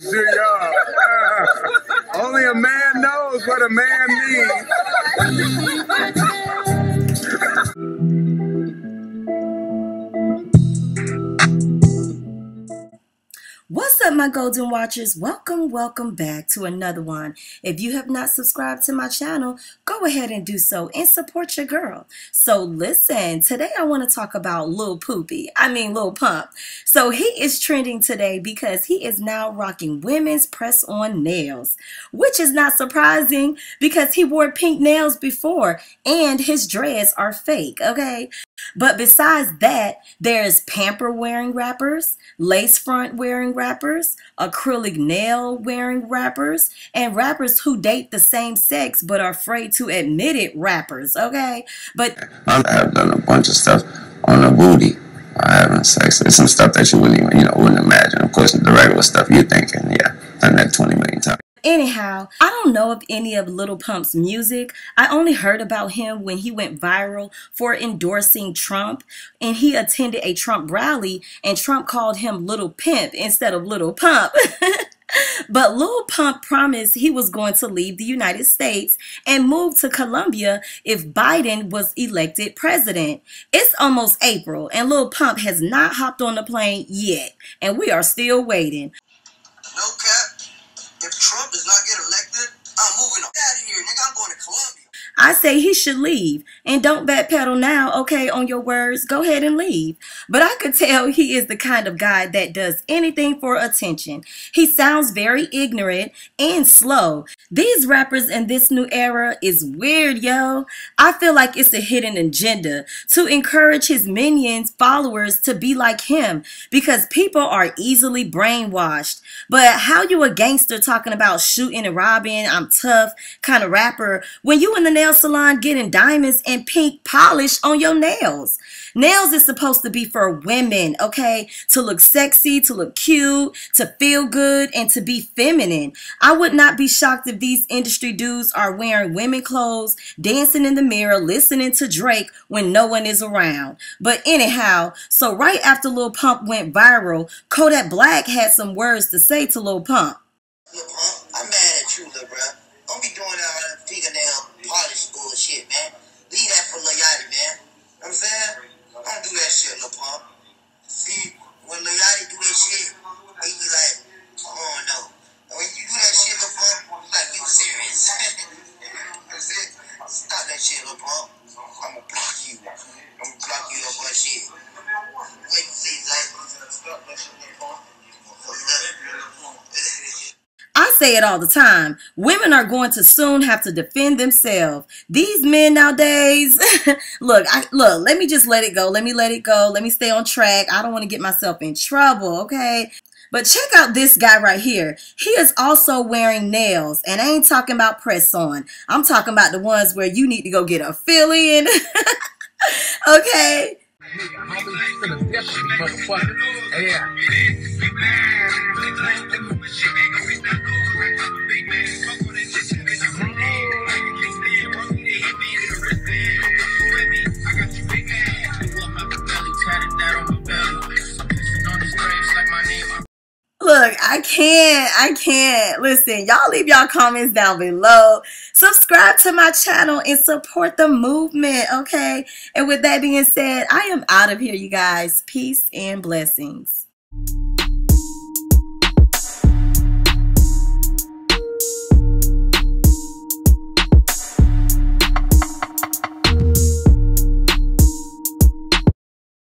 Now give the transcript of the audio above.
Y'all. Only a man knows what a man needs. My golden watchers? Welcome, welcome back to another one. If you have not subscribed to my channel, go ahead and do so and support your girl. So listen, today I want to talk about Lil Poopy. I mean Lil Pump. So he is trending today because he is now rocking women's press-on nails, which is not surprising because he wore pink nails before and his dreads are fake, okay? But besides that, there's pamper wearing rappers, lace front wearing rappers, acrylic nail wearing rappers, and rappers who date the same sex but are afraid to admit it rappers, okay? But I've done a bunch of stuff on the booty. Having sex. It's some stuff that you wouldn't even, you know, wouldn't imagine. Of course, the regular stuff you're thinking, yeah, done that 20 million times. Anyhow, I don't know of any of Little Pump's music. I only heard about him when he went viral for endorsing Trump and he attended a Trump rally and Trump called him Little Pimp instead of Little Pump. but Lil Pump promised he was going to leave the United States and move to Colombia if Biden was elected president. It's almost April and Lil Pump has not hopped on the plane yet and we are still waiting. Trump does not get elected, I'm moving out of here, nigga. I'm going to Colombia. I say he should leave. And don't backpedal now, okay, on your words. Go ahead and leave. But I could tell he is the kind of guy that does anything for attention. He sounds very ignorant and slow. These rappers in this new era is weird, yo. I feel like it's a hidden agenda to encourage his minions, followers to be like him because people are easily brainwashed. But how you a gangster talking about shooting and robbing, I'm tough kind of rapper when you in the nail salon getting diamonds and pink polish on your nails. Nails is supposed to be for women, okay? To look sexy, to look cute, to feel good, and to be feminine. I would not be shocked if these industry dudes are wearing women clothes, dancing in the mirror, listening to Drake when no one is around. But anyhow, so right after Lil Pump went viral, Kodak Black had some words to say to Lil Pump. Say it all the time. Women are going to soon have to defend themselves. These men nowadays, look, I look, let me just let it go. Let me let it go. Let me stay on track. I don't want to get myself in trouble, okay? But check out this guy right here. He is also wearing nails. And I ain't talking about press on. I'm talking about the ones where you need to go get a fill in. okay? Look, can't. I can't. Listen, y'all leave y'all comments down below. Subscribe to my channel and support the movement, okay? And with that being said, I am out of here, you guys. Peace and blessings.